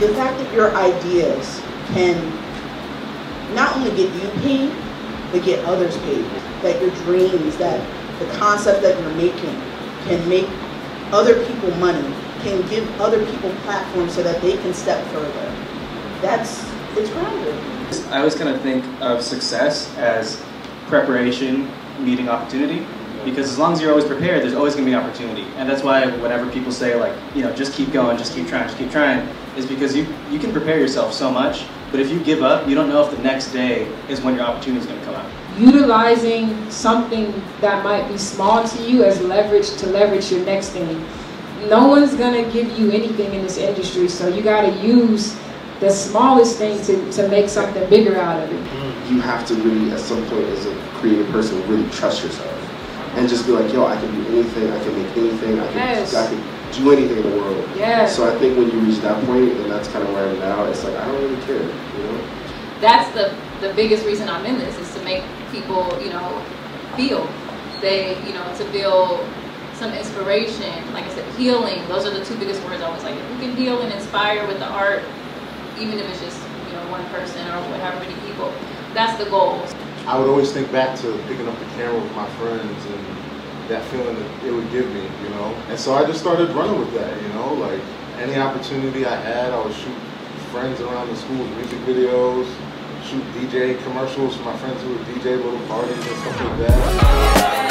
your ideas can not only get you paid, but get others paid. That your dreams, that the concept that you're making can make other people money, can give other people platforms so that they can step further. That's, it's groundbreaking. I always kind of think of success as preparation meeting opportunity because as long as you're always prepared, there's always going to be an opportunity. And that's why whenever people say like, you know, just keep going, just keep trying, just keep trying, is because you, you can prepare yourself so much, but if you give up, you don't know if the next day is when your opportunity is going to come out. Utilizing something that might be small to you as leverage to leverage your next thing. No one's going to give you anything in this industry, so you got to use the smallest thing to, to make something bigger out of it. You have to really, at some point as a creative person, really trust yourself. And just be like, yo, I can do anything, I can make anything, I can, Yes. I can do anything in the world. Yes. So I think when you reach that point, and that's kind of where I am now, it's like, I don't really care, you know? that's the the biggest reason I'm in this is to make people, you know, feel they, you know, to feel some inspiration. Like I said, healing. Those are the two biggest words. I was like, if we can heal and inspire with the art, even if it's just you know one person or however many people, that's the goal. I would always think back to picking up the camera with my friends and that feeling that it would give me, you know. And so I just started running with that, you know, like any opportunity I had, I would shoot friends around the school's music videos, shoot DJ commercials for my friends who would DJ little parties and stuff like that.